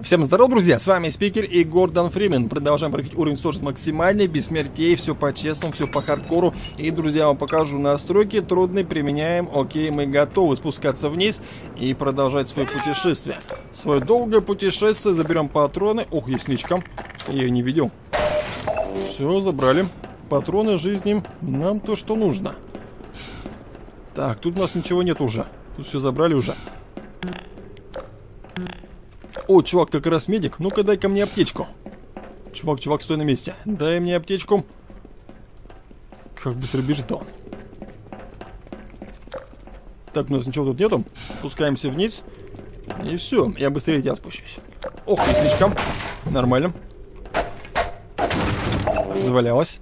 Всем здорова, друзья, с вами Спикер и Гордон Фримен. Продолжаем проходить уровень сложности максимальный, без смертей, все по-честному, все по хардкору. И, друзья, вам покажу настройки, трудный, применяем. Окей, мы готовы спускаться вниз и продолжать свое путешествие. Свое долгое путешествие, заберем патроны. Ох, есть нычка, я ее не видел. Все, забрали. Патроны жизни, нам то, что нужно. Так, тут у нас ничего нет уже. Тут все забрали уже. О, чувак, ты как раз медик. Ну-ка, дай-ка мне аптечку. Чувак, чувак, стой на месте. Дай мне аптечку. Как быстро бежит он. Так, у нас ничего тут нету. Спускаемся вниз. И все, я быстрее тебя спущусь. Ох, лестничка. Нормально. Завалялась.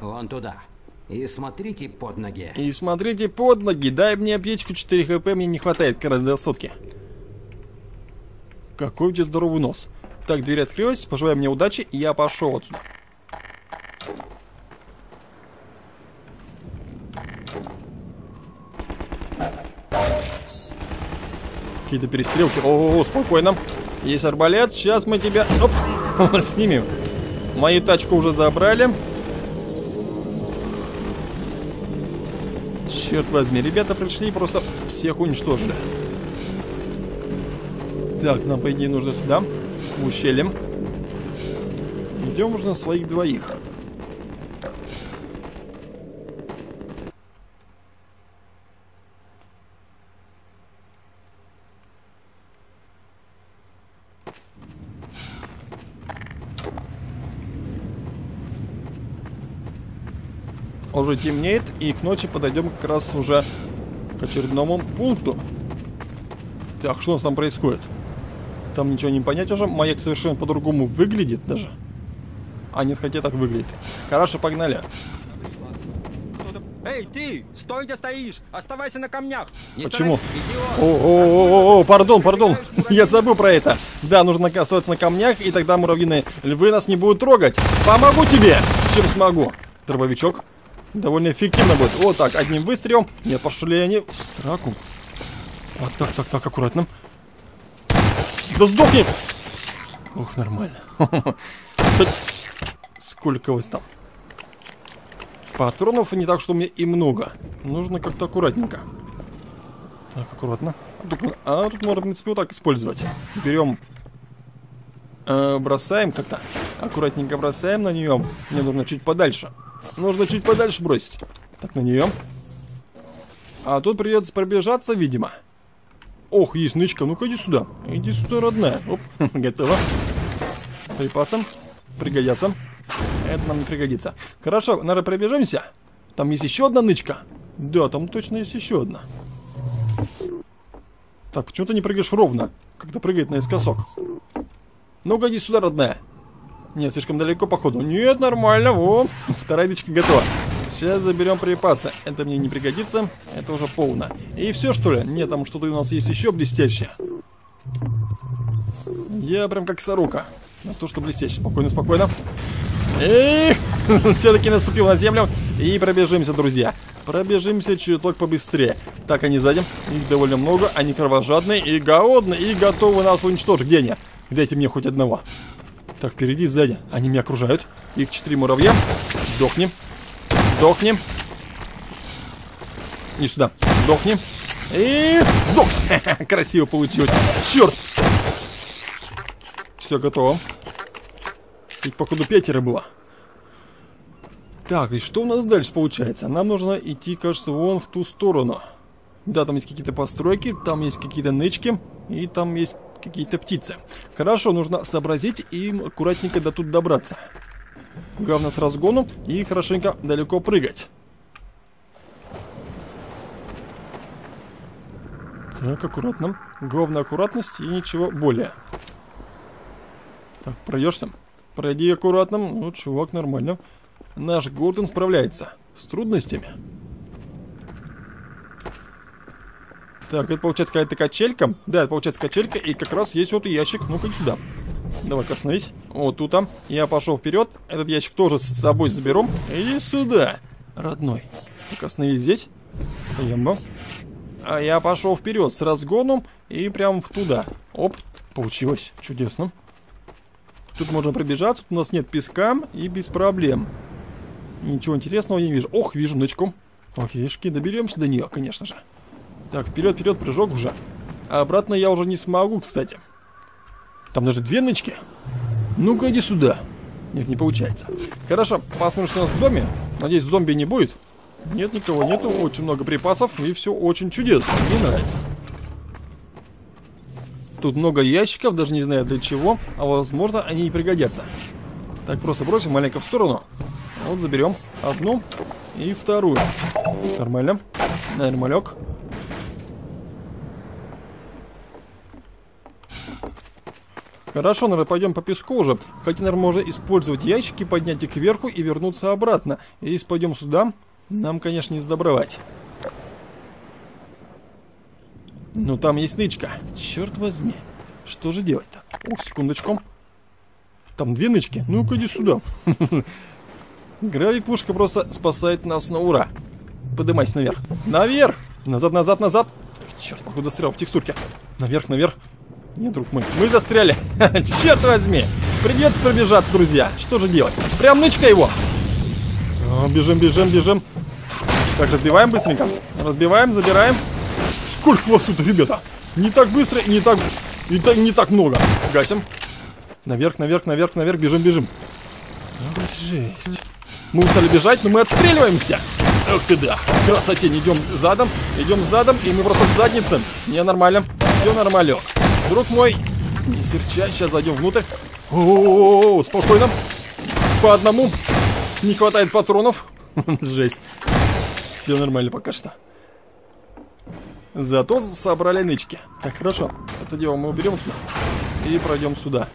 Вон туда. И смотрите под ноги. И смотрите под ноги. Дай мне аптечку 4 хп, мне не хватает как раз до сотки. Какой у тебя здоровый нос. Так, дверь открылась. Пожелай мне удачи, и я пошел отсюда. Какие-то перестрелки. О, спокойно. Есть арбалет. Сейчас мы тебя... Оп, снимем. Мою тачку уже забрали. Черт возьми, ребята пришли и просто всех уничтожили. Так, нам, по идее, нужно сюда, в ущелье. Идем уже на своих двоих. Уже темнеет, и к ночи подойдем как раз уже к очередному пункту. Так, что у нас там происходит? Там ничего не понять уже. Маяк совершенно по-другому выглядит даже. А нет, хотя так выглядит. Хорошо, погнали. Эй, ты! Стой, где стоишь! Оставайся на камнях! Не Почему? О, о, о, о, пардон, пардон. Я забыл про это. Да, нужно оставаться на камнях, и тогда муравьиные львы нас не будут трогать. Помогу тебе, чем смогу. Дробовичок. Довольно эффективно будет. Вот так, одним выстрелом. Нет, пошли они в сраку. Так, так, так, так, аккуратно. Да сдохни! Ух, нормально. Сколько вас там? Патронов не так, что мне и много. Нужно как-то аккуратненько. Так, аккуратно. А тут, а, тут можно, в принципе, вот так использовать. Берем, э, бросаем как-то. Аккуратненько бросаем на нее. Мне нужно чуть подальше. Нужно чуть подальше бросить. Так, на нее. А тут придется пробежаться, видимо. Ох, есть нычка. Ну-ка, иди сюда. Иди сюда, родная. Оп, готово. Припасом. Пригодятся. Это нам не пригодится. Хорошо, наверное, пробежимся. Там есть еще одна нычка. Да, там точно есть еще одна. Так, почему ты не прыгаешь ровно? Как-то прыгает наискосок. Ну-ка, иди сюда, родная. Нет, слишком далеко, походу. Нет, нормально. Во, вторая нычка готова. Сейчас заберем припасы. Это мне не пригодится. Это уже полно. И все, что ли? Нет, там что-то у нас есть еще блестящее. Я прям как сорока. На то, что блестяще. Спокойно, спокойно. Эх, все-таки наступил на землю. И пробежимся, друзья. Пробежимся чуток побыстрее. Так, они сзади. Их довольно много. Они кровожадные и голодные. И готовы нас уничтожить. Где они? Дайте мне хоть одного. Так, впереди, сзади. Они меня окружают. Их четыре муравья. Сдохни. Сдохни. Не сюда. Сдохни. И сдох. Красиво получилось. Черт. Все готово. Их, походу, пятеро было. Так, и что у нас дальше получается? Нам нужно идти, кажется, вон в ту сторону. Да, там есть какие-то постройки, там есть какие-то нычки, и там есть какие-то птицы. Хорошо, нужно сообразить и аккуратненько до тут добраться. Главное с разгоном и хорошенько далеко прыгать. Так, аккуратно. Главное аккуратность и ничего более. Так, пройдешься? Пройди аккуратно. Ну, чувак, нормально. Наш Гордон справляется с трудностями. Так, это получается какая-то качелька. Да, это получается качелька, и как раз есть вот ящик. Ну-ка сюда. Давай-ка остановись. Вот тут. -то. Я пошел вперед. Этот ящик тоже с собой заберу. Иди сюда, родной. Так, остановись здесь. Стоим. А я пошел вперед с разгоном и прям в туда. Оп. Получилось. Чудесно. Тут можно пробежаться, тут у нас нет песка и без проблем. Ничего интересного не вижу. Ох, вижу нычку. Окейшки, доберемся до нее, конечно же. Так, вперед, вперед, прыжок уже. А обратно я уже не смогу, кстати. Там даже две нычки. Ну-ка, иди сюда. Нет, не получается. Хорошо, посмотрим, что у нас в доме. Надеюсь, зомби не будет. Нет, никого нету. Очень много припасов. И все очень чудесно. Мне нравится. Тут много ящиков, даже не знаю для чего. А возможно, они и пригодятся. Так, просто бросим маленько в сторону. Вот, заберем одну и вторую. Нормально. Нормалек. Хорошо, наверное, пойдем по песку уже. Хотя, наверное, можно использовать ящики, поднять их кверху и вернуться обратно. И если пойдем сюда, нам, конечно, не сдобровать. Ну, там есть нычка. Черт возьми. Что же делать-то? Ох, секундочку. Там две нычки. Ну-ка, иди сюда. Гравий-пушка просто спасает нас на ура. Поднимайся наверх. Наверх! Назад, назад, назад. Черт, походу застрял в текстурке. Наверх, наверх. Нет, друг мой, мы застряли. Черт возьми. Придется пробежаться, друзья. Что же делать? Прям нычка его. О, бежим, бежим, бежим. Так, разбиваем быстренько. Разбиваем, забираем. Сколько вас тут, ребята? Не так быстро не так... И так, не так много. Гасим. Наверх, наверх, наверх, наверх. Бежим, бежим. Ну, жесть. Мы устали бежать, но мы отстреливаемся. Ох ты да. Красоте. Идем задом, идем задом, и мы просто в заднице. Не, нормально. Все нормально. Друг мой, не серчай, сейчас зайдем внутрь. О, -о, -о, -о спокойно. По одному. Не хватает патронов. Жесть. Все нормально пока что. Зато собрали нычки. Так, хорошо. Это дело мы уберем сюда. И пройдем сюда.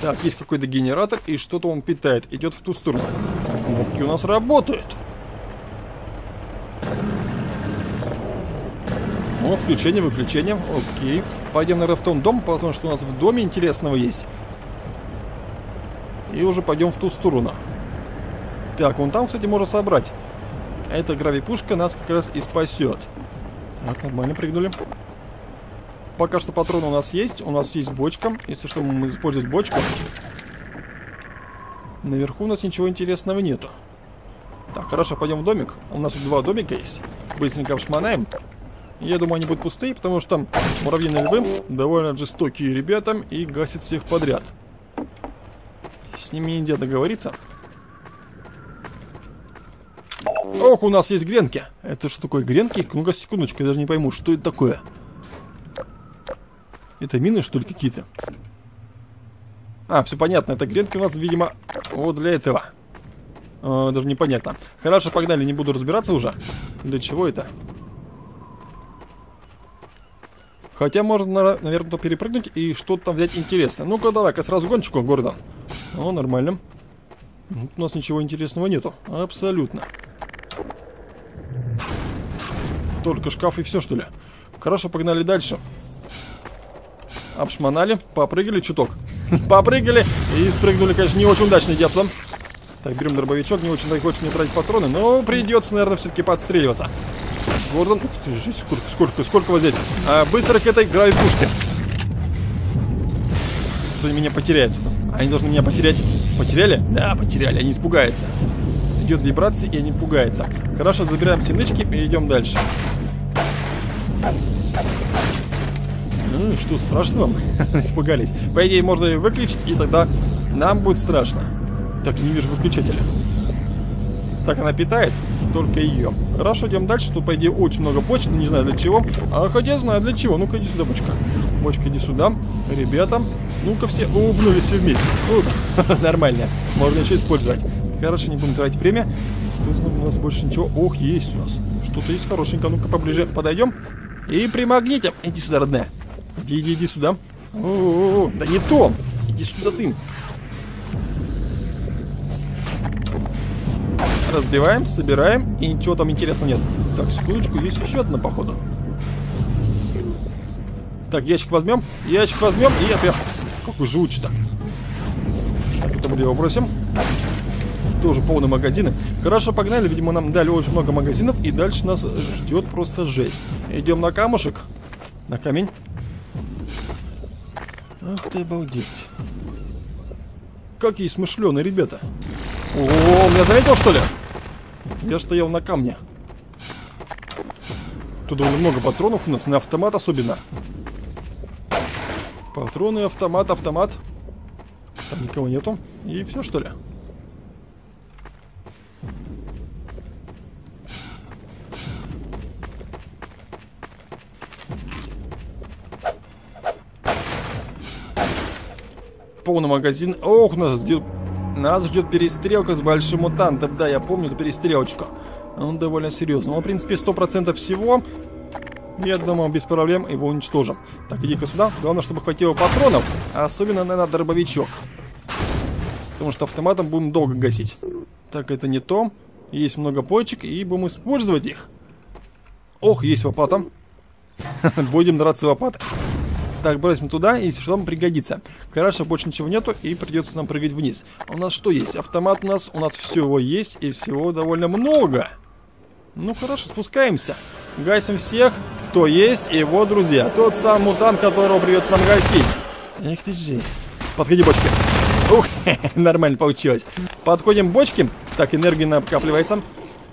Так, есть какой-то генератор, и что-то он питает. Идет в ту сторону. Кнопки у нас работают. О, включение, выключение. Окей. Пойдем, наверное, в том дом, потому что у нас в доме интересного есть. И уже пойдем в ту сторону. Так, вон там, кстати, можно собрать. Эта гравипушка нас как раз и спасет. Так, нормально прыгнули. Пока что патроны у нас есть. У нас есть бочка. Если что, мы использовать бочку. Наверху у нас ничего интересного нету. Так, хорошо, пойдем в домик. У нас тут два домика есть. Быстренько обшмонаем. Я думаю, они будут пустые, потому что там муравьиные львы довольно жестокие ребята и гасят всех подряд. С ними нельзя договориться. Ох, у нас есть гренки. Это что такое гренки? Ну-ка, секундочку, я даже не пойму, что это такое. Это мины, что ли, какие-то? А, все понятно, это гренки у нас, видимо, вот для этого. А, даже непонятно. Хорошо, погнали, не буду разбираться уже. Для чего это? Хотя можно, наверное, перепрыгнуть и что-то там взять интересное. Ну-ка, давай-ка сразу гонщику города. О, нормально. Тут у нас ничего интересного нету. Абсолютно. Только шкаф и все, что ли? Хорошо, погнали дальше. Обшмонали, попрыгали чуток. попрыгали и спрыгнули, конечно, не очень удачно, детство. Так, берем дробовичок, не очень хочется не тратить патроны, но придется, наверное, все-таки подстреливаться. Гордон. Сколько, сколько, сколько вот здесь. А, быстро к этой гравипушке. Кто меня потеряет. Они должны меня потерять. Потеряли? Да, потеряли, они испугаются. Идет вибрация, и они пугаются. Хорошо, забираем все нычки и идем дальше. Ну, что, страшно вам? Испугались. По идее, можно ее выключить, и тогда нам будет страшно. Так, не вижу выключателя. Так, она питает только ее. Хорошо, идем дальше. Тут, по идее, очень много почты. Не знаю для чего. А хотя знаю для чего. Ну-ка, иди сюда, бочка. Бочка, иди сюда. Ребята, ну-ка все улыбнулись все вместе. Вот. Нормально. Можно еще использовать. Хорошо, не будем тратить время. Тут у нас больше ничего. Ох, есть у нас. Что-то есть хорошенько. Ну-ка, поближе подойдем. И примагнитим. Иди сюда, родная. Иди, иди, иди сюда. О -о -о. Да не то. Иди сюда ты. Разбиваем, собираем, и ничего там интересного нет. Так, секундочку, есть еще одна, походу. Так, ящик возьмем, ящик возьмем, и я прям... Какой живучий-то. Так, это мы его бросим. Тоже полные магазины. Хорошо, погнали, видимо, нам дали очень много магазинов, и дальше нас ждет просто жесть. Идем на камушек. На камень. Ах ты обалдеть. Какие смышленые ребята. О, меня заметил что ли? Я стоял на камне. Тут довольно много патронов у нас, на автомат особенно. Патроны, автомат, автомат. Там никого нету. И все что ли? Полный магазин. Ох, нас ждет, нас ждет перестрелка с большим мутантом. Да, я помню эту перестрелочку. Он довольно серьезный. Но, в принципе, 100% всего. Я думаю, без проблем его уничтожим. Так, иди-ка сюда. Главное, чтобы хватило патронов. А особенно, наверное, дробовичок. Потому что автоматом будем долго гасить. Так, это не то. Есть много почек, и будем использовать их. Ох, есть лопата. Будем драться лопатой. Так, бросим туда, и если что, нам пригодится. Хорошо, больше ничего нету, и придется нам прыгать вниз. А у нас что есть? Автомат у нас, у нас всего есть, и всего довольно много. Ну хорошо, спускаемся. Гасим всех, кто есть, и его друзья. Тот самый мутант, которого придется нам гасить. Эх ты жесть. Подходи, бочки. Ух, нормально получилось. Подходим к бочке. Так, энергия накапливается.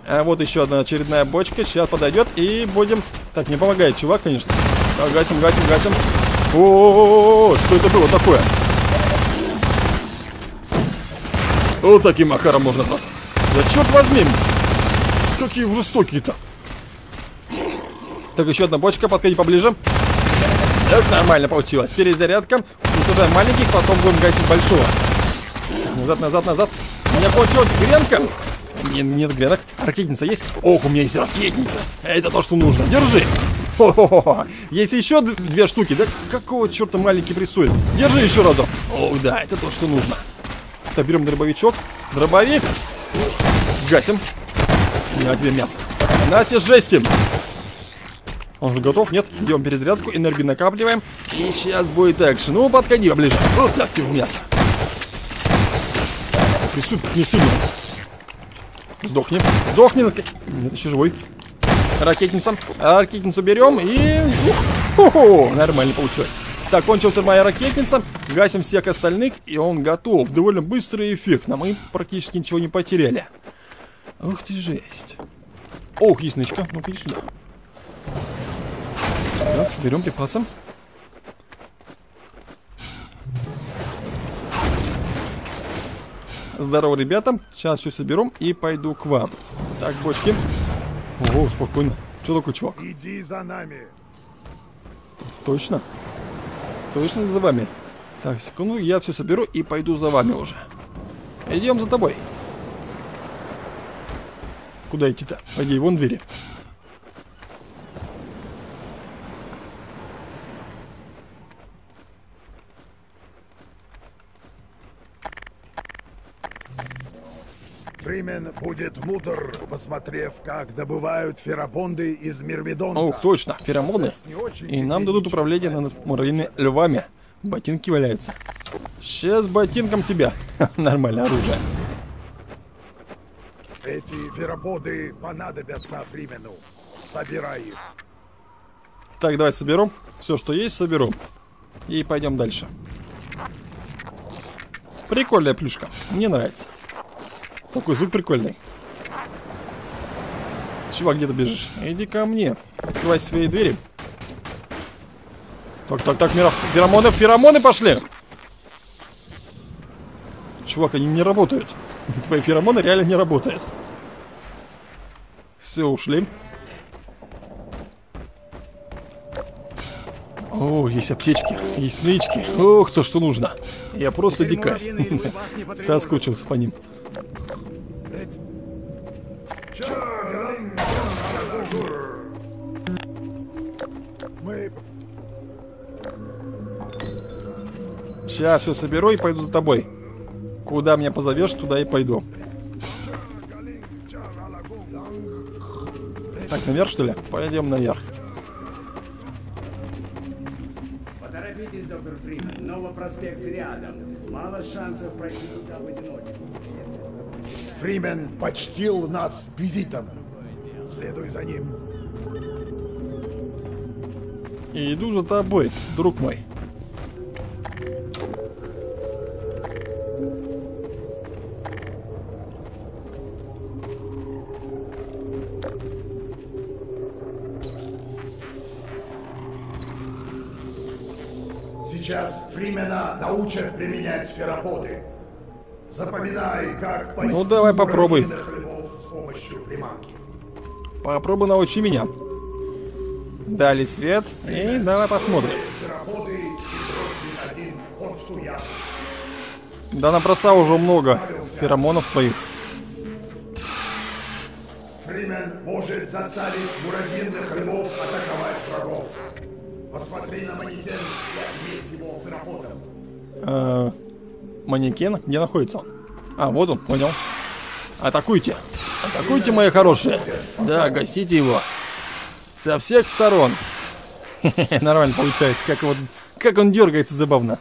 А вот еще одна очередная бочка. Сейчас подойдет и будем... Так, не помогает чувак, конечно. Так, гасим, гасим, гасим. О, -о, -о, -о что это было такое? Вот таким макаром можно просто. Да черт возьми! Какие жестокие-то. Так, еще одна бочка, подходи поближе. Так, нормально получилось. Перезарядка. Уничтожаем маленьких, потом будем гасить большого. Назад, назад, назад. У меня получилась гренка. Нет, нет гренок. Ракетница есть? Ох, у меня есть ракетница. Это то, что нужно. Держи. Есть еще две штуки, да? Какого черта маленький прессует? Держи еще разок. Ох, да, это то, что нужно. Так, берем дробовичок. Дробовик. Гасим. На тебе мясо. Настя, жестим. Он же готов? Нет? Делаем перезарядку, энергию накапливаем. И сейчас будет экшен. Ну, подходи поближе. Вот так тебе в мясо. Прессует не сильно. Сдохни. Сдохни. Нет, еще живой ракетницам. Ракетницу берем и... Хо-хо, нормально получилось. Так, кончился моя ракетница. Гасим всех остальных, и он готов. Довольно быстрый эффект. эффектно. Мы практически ничего не потеряли. Ух ты, жесть. Ох, есть нычка. Ну-ка, иди сюда. Так, соберем припасом. Здорово, ребята. Сейчас все соберем и пойду к вам. Так, бочки. Ого, спокойно. Что такое, чувак? Иди за нами. Точно? Точно за вами? Так, секунду, я все соберу и пойду за вами уже. Идем за тобой. Куда идти-то? Пойди, вон двери. Фримен будет мудр, посмотрев, как добывают феромоны из Мирмидонта. Ох, точно, феромоны. И нам дадут управление над муравьиными львами. Ботинки валяются. Сейчас ботинком тебя. Нормальное оружие. Эти феромоны понадобятся Фримену. Собирай их. Так, давай соберем. Все, что есть, соберу. И пойдем дальше. Прикольная плюшка. Мне нравится. Такой звук прикольный. Чувак, где ты бежишь? Иди ко мне. Открывай свои двери. Так, так, так, миро... феромоны, феромоны пошли! Чувак, они не работают. Твои феромоны реально не работают. Все, ушли. О, есть аптечки, есть нычки. Ох, то, что нужно. Я просто дикарь. Соскучился по ним. Сейчас все соберу и пойду за тобой. Куда меня позовешь, туда и пойду. Так, наверх, что ли? Пойдем наверх. Поторопитесь, доктор Фримен. Новый проспект рядом. Мало шансов пройти туда в одиночку. Фримен почтил нас визитом. Следуй за ним. И иду за тобой, друг мой. Сейчас Фримена научат применять сфероподы. Запоминай, как Ну, давай попробуй. Попробуй научи меня. Дали свет. И давай посмотрим. Да набросал уже много феромонов твоих. Фримен может заставить муравьиных львов атаковать врагов. Посмотри на манекен и отметь его фероподом. Манекен, где находится он? А, вот он, понял. Атакуйте. Атакуйте, мои хорошие. Да, гасите его. Со всех сторон. Нормально получается. Как, вот, как он дергается забавно.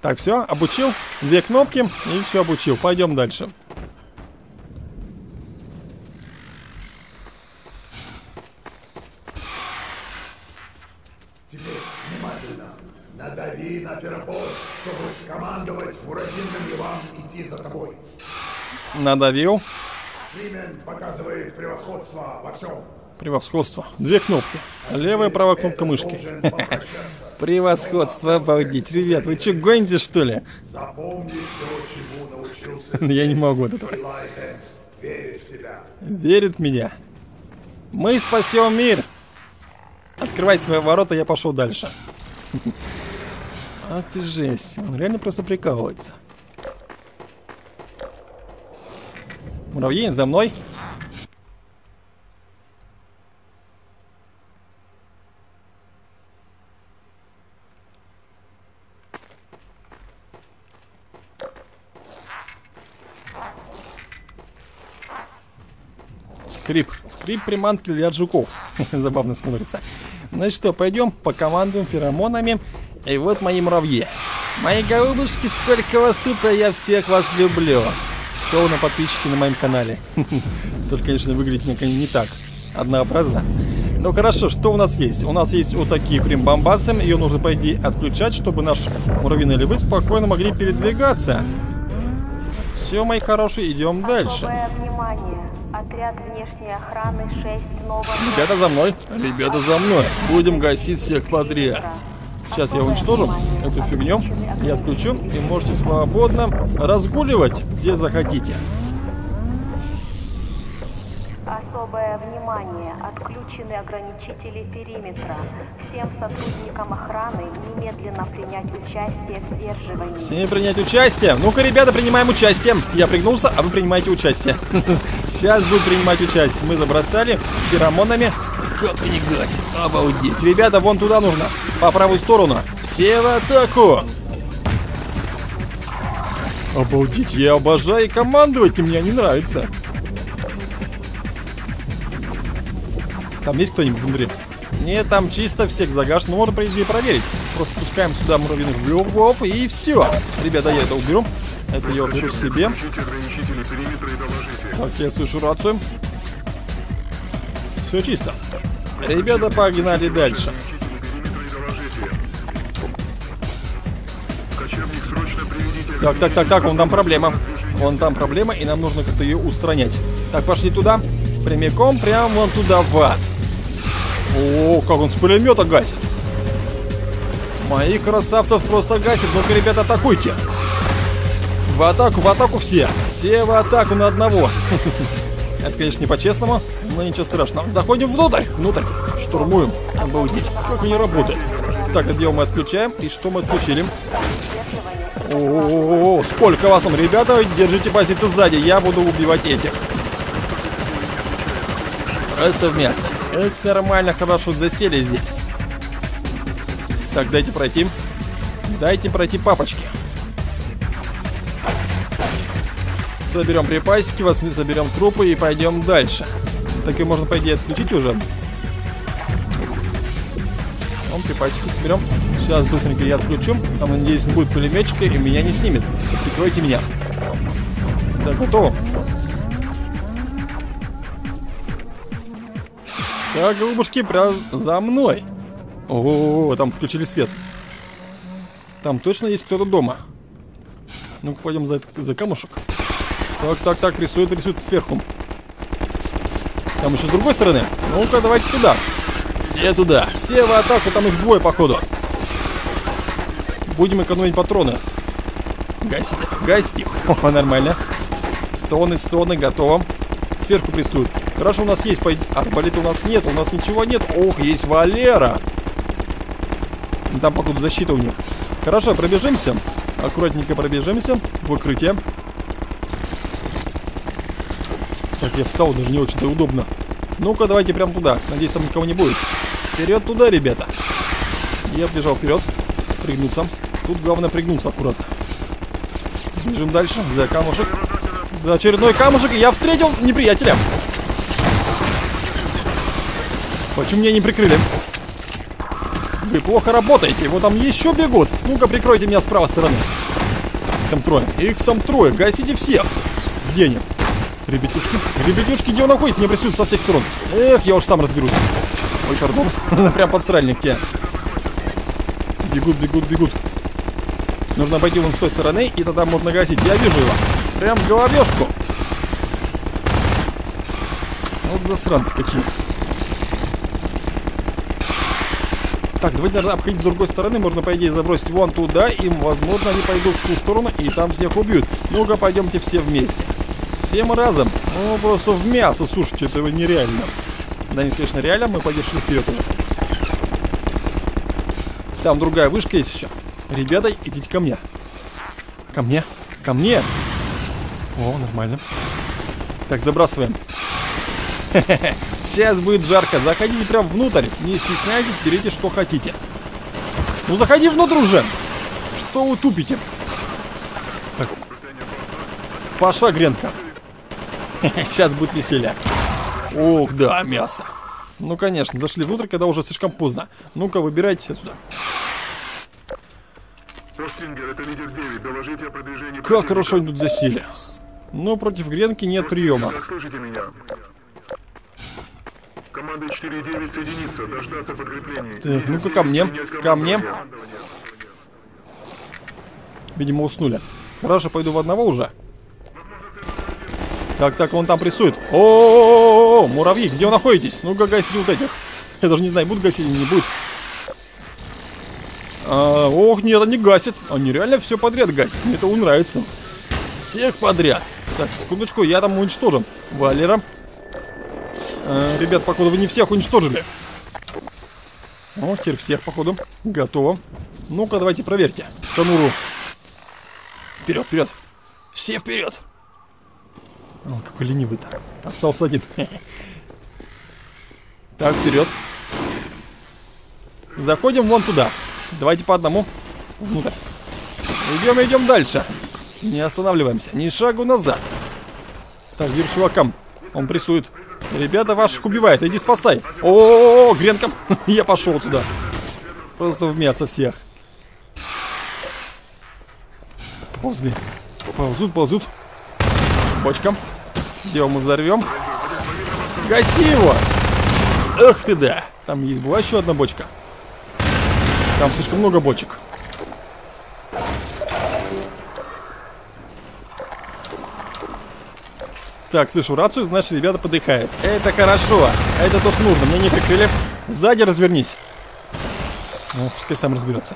Так, все, обучил. Две кнопки и все обучил. Пойдем дальше. Теперь внимательно. Надави на феропод, чтобы скомандовать муравьиным львам идти за тобой. Надавил. Фримен показывает превосходство во всем. Превосходство. Две кнопки. Левая и правая кнопка мышки. Превосходство, обалдеть. Ребят, вы что, гоните что ли? Запомни то, чему научился. Я не могу от этого. Верит в меня. Мы спасем мир. Открывай свои ворота, я пошел дальше. А ты жесть. Он реально просто прикалывается. Муравьи, за мной. Скрип. Скрип приманки для жуков. Забавно смотрится. Ну что, пойдем покомандуем феромонами. И вот мои муравьи. Мои голубушки, сколько вас тут, а я всех вас люблю. Словно подписчики на моем канале. Только, конечно, выглядит не, так однообразно. Ну хорошо, что у нас есть? У нас есть вот такие прям бомбасы. Ее нужно, по идее, отключать, чтобы наши муравьиные львы спокойно могли передвигаться. Все, мои хорошие, идем дальше. Особое внимание. Отряд внешней охраны 6 новых... Ребята за мной. Ребята за мной. Будем гасить всех подряд. Сейчас я уничтожу эту фигню. Я отключу и можете свободно разгуливать, где захотите. Особое внимание. Отключены ограничители периметра. Всем сотрудникам охраны немедленно принять участие в сдерживании. Всем принять участие. Ну-ка, ребята, принимаем участие. Я пригнулся, а вы принимаете участие. Сейчас будут принимать участие. Мы забросали феромонами. Как они гасят. Обалдеть. Ребята, вон туда нужно. По правую сторону. Все в атаку. Обалдеть. Я обожаю командовать, и мне не нравится. Там есть кто-нибудь внутри? Нет, там чисто всех загашено. Можно, по идее, проверить. Просто пускаем сюда муравьиных львов и все. Ребята, я это уберу. Это я уберу себе. Так, я слышу рацию. Все чисто. Ребята, погнали дальше. Так, так, так, так, вон там проблема. Вон там проблема, и нам нужно как-то ее устранять. Так, пошли туда. Прямиком, прямо вон туда, в ад. О, как он с пулемета гасит. Моих красавцев просто гасит. Ну-ка, ребята, атакуйте. В атаку, в атаку все. Все в атаку на одного. Это, конечно, не по-честному, но ничего страшного. Заходим внутрь. Внутрь. Штурмуем. Обалдеть. Как они работают. Так, где мы отключаем? И что мы отключили? О, сколько вас там, ребята, держите позицию сзади, я буду убивать этих. Просто в мясо. Как нормально, хорошо засели здесь. Так, дайте пройти. Дайте пройти папочки. Соберем припасики, вас соберем трупы и пойдем дальше. Так и можно, по идее, отключить уже. Вон припасики соберем. Сейчас быстренько я отключу. Там, надеюсь, не будет пулеметчика и меня не снимет. Прикройте меня. Так, готово. Так, голубушки, прям за мной. О, там включили свет. Там точно есть кто-то дома. Ну-ка, пойдем за, за камушек. Так, так, так, рисует, рисует сверху. Там еще с другой стороны. Ну-ка, давайте туда. Все туда. Все в атаку, там их двое, походу. Будем экономить патроны. Гасите, гасите. О, нормально. Стоны, стоны, готово. Сверху прессуют. Хорошо, у нас есть пой... арбалета у нас нет, у нас ничего нет. Ох, есть Валера. Там, походу, защита у них. Хорошо, пробежимся. Аккуратненько пробежимся. В Так, я встал, даже не очень-то удобно. Ну-ка, давайте прям туда. Надеюсь, там никого не будет. Вперед туда, ребята. Я бежал вперед. Пригнуться. Тут главное пригнуться аккуратно. Бежим дальше. За камушек. За очередной камушек. Я встретил неприятеля. Почему меня не прикрыли? Вы плохо работаете. Вот там еще бегут. Ну-ка, прикройте меня с правой стороны. Их там трое. Их там трое. Гасите всех. Где они? Ребятушки. Ребятушки, где вы находитесь? Меня прессуют со всех сторон. Эх, я уж сам разберусь. Ой, пардон. Прям подсральник тебе. Бегут, бегут, бегут. Нужно пойти вон с той стороны, и тогда можно гасить. Я вижу его. Прям в головешку. Вот засранцы какие. Так, давайте надо обходить с другой стороны. Можно, по идее, забросить вон туда. И, возможно, они пойдут в ту сторону и там всех убьют. Ну-ка, пойдемте все вместе. Всем разом. Ну, просто в мясо, слушайте, это нереально. Да нет, конечно, реально, мы пойдем вперед уже. Там другая вышка есть еще. Ребята, идите ко мне. Ко мне. Ко мне. О, нормально. Так, забрасываем. Сейчас будет жарко. Заходите прям внутрь. Не стесняйтесь, берите что хотите. Ну заходи внутрь уже. Что вы тупите? Так. Пошла гренка. Сейчас будет веселье. Ух, да, мясо. Ну, конечно, зашли внутрь, когда уже слишком поздно. Ну-ка, выбирайтесь отсюда. Постингер, это лидер 9. Доложите о продвижении Как хорошо они тут засели. Но против гренки нет приема. Как слышите меня? Команда 4-9 соединиться, дождаться подкрепления. Так, ну-ка ко мне, ко мне. Видимо, уснули. Хорошо, пойду в одного уже. Так, так, он там прессует. О, муравьи, где вы находитесь? Ну-ка, гасите вот этих. Я даже не знаю, будут гасить или не будут. А, ох, нет, они гасят. Они реально все подряд гасят. Мне это нравится. Всех подряд. Так, секундочку, я там уничтожен. Валера. А, ребят, походу, вы не всех уничтожили. О, теперь всех, походу. Готово. Ну-ка, давайте проверьте. Конуру. Вперед, вперед. Все вперед. О, какой ленивый-то. Остался один. Так, вперед. Заходим вон туда. Давайте по одному. Внутрь. Идем, идем дальше. Не останавливаемся. Ни шагу назад. Так, вижу чувакам. Он прессует. Ребята ваших убивает. Иди спасай. О, -о, -о, Гренка. Я пошел туда. Просто в мясо всех. Ползли. Ползут, ползут. Бочкам. Где мы взорвем? Гаси его! Эх ты да! Там есть была еще одна бочка. Там слишком много бочек. Так, слышу рацию, значит, ребята подыхают. Это хорошо. Это то, что нужно. Мне не прикрыли. Сзади развернись. Ну, пускай сам разберется.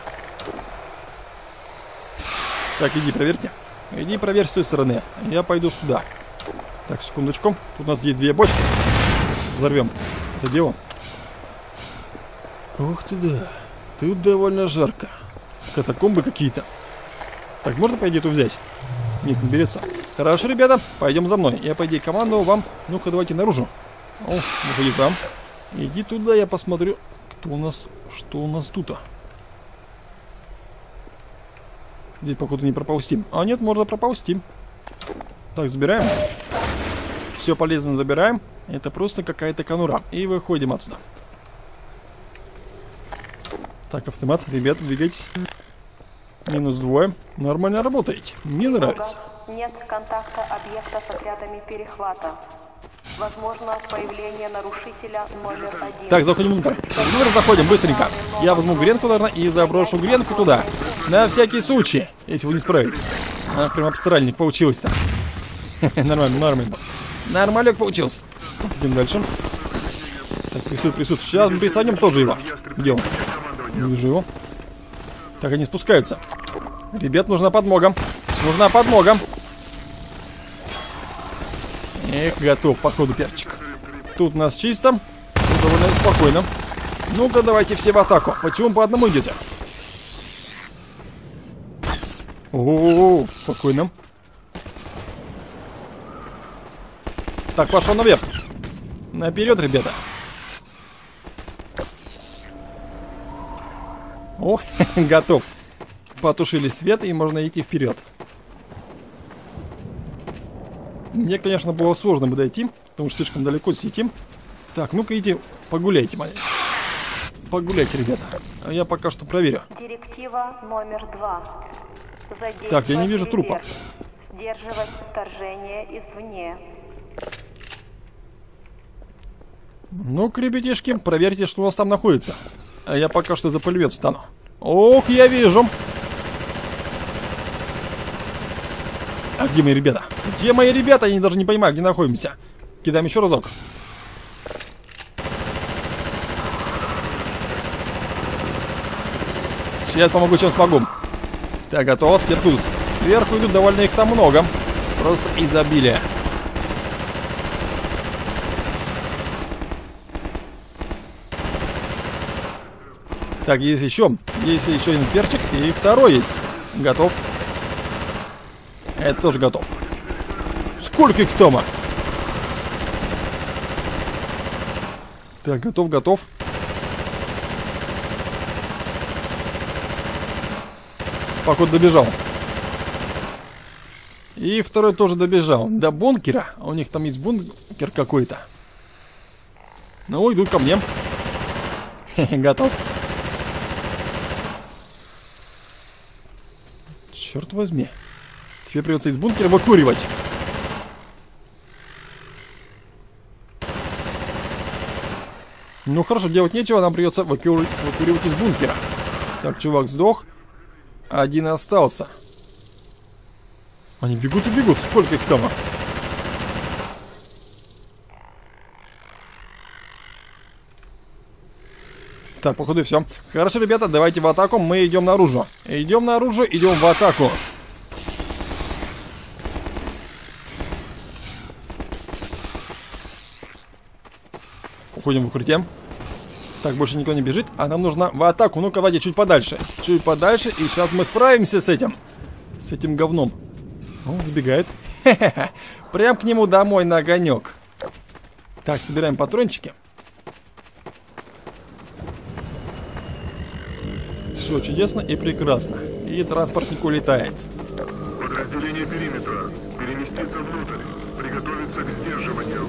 Так, иди, проверьте. Иди проверь с той стороны. Я пойду сюда. Так, секундочку. Тут у нас есть две бочки. Взорвем это дело. Ух ты да. Тут довольно жарко. Катакомбы какие-то. Так, можно, по идее, эту взять? Нет, не берется. Хорошо, ребята, пойдем за мной. Я, по идее, командовал вам. Ну-ка, давайте наружу. О, выходи там. Иди туда, я посмотрю, кто у нас, что у нас тут. -то. Здесь, походу, не проползтим. А нет, можно проползтим. Так, забираем. Все полезно забираем. Это просто какая-то конура. И выходим отсюда. Так, автомат. Ребята, двигайтесь. Минус двое. Нормально работаете. Мне нравится. Нет контакта объекта с отрядами перехвата. Возможно появление нарушителя номер один. Так, заходим внутрь. Внутрь заходим быстренько. Я возьму гренку, наверное, и заброшу гренку туда. На всякий случай, если вы не справитесь. А, прям обстральник получилось-то. Нормально, нормально. Нормалек получился. Идем дальше. Так, присутствует, присутствует. Сейчас мы присадим тоже его. Где он? Не вижу его. Так, они спускаются. Ребят, нужна подмога. Нужна подмога. Эх, готов, походу, перчик. Тут у нас чисто. Тут довольно спокойно. Ну-ка, давайте все в атаку. Почему по одному идете? О, спокойно. Так, пошел наверх. Наперед, ребята. О, готов. Потушили свет, и можно идти вперед. Мне, конечно, было сложно бы дойти, потому что слишком далеко сидим. Так, ну-ка иди погуляйте, маленький. Погуляйте, ребята. А я пока что проверю. Директива номер два. Так, я не вижу трупа. Сдерживать вторжение извне. Ну-ка, ребятишки, проверьте, что у нас там находится. А я пока что за пулемет встану. Ох, я вижу. А где мои ребята? Где мои ребята? Я даже не понимаю, где находимся. Кидаем еще разок. Сейчас помогу, чем смогу. Так, готово. Сверху. Сверху идут, довольно их там много. Просто изобилие. Так, есть еще. Есть еще один перчик. И второй есть. Готов. Это тоже готов. Сколько их там? Так, готов, готов. Походу добежал. И второй тоже добежал. До бункера. У них там есть бункер какой-то. Ну, идут ко мне. Готов. Черт возьми. Тебе придется из бункера выкуривать. Ну хорошо, делать нечего, нам придется выкури- выкуривать из бункера. Так, чувак сдох. Один остался. Они бегут и бегут. Сколько их там? Так, походу все. Хорошо, ребята, давайте в атаку. Мы идем наружу. Идем наружу, идем в атаку. Уходим в укрытие. Так, больше никто не бежит, а нам нужно в атаку. Ну-ка, Вадя, чуть подальше. Чуть подальше, и сейчас мы справимся с этим. С этим говном. Он сбегает. Хе-хе-хе. Прям к нему домой на огонек. Так, собираем патрончики. Все чудесно и прекрасно. И транспортник улетает. Подразделение периметра. Переместиться внутрь. Приготовиться к сдерживанию.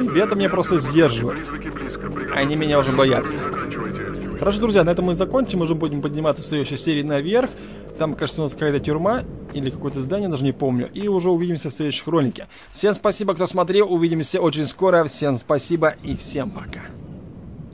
Ребята меня просто сдерживают. Они меня уже боятся. Хорошо, друзья, на этом мы закончим. Уже будем подниматься в следующей серии наверх. Там, кажется, у нас какая-то тюрьма или какое-то здание, даже не помню. И уже увидимся в следующей хронике. Всем спасибо, кто смотрел. Увидимся очень скоро. Всем спасибо и всем пока.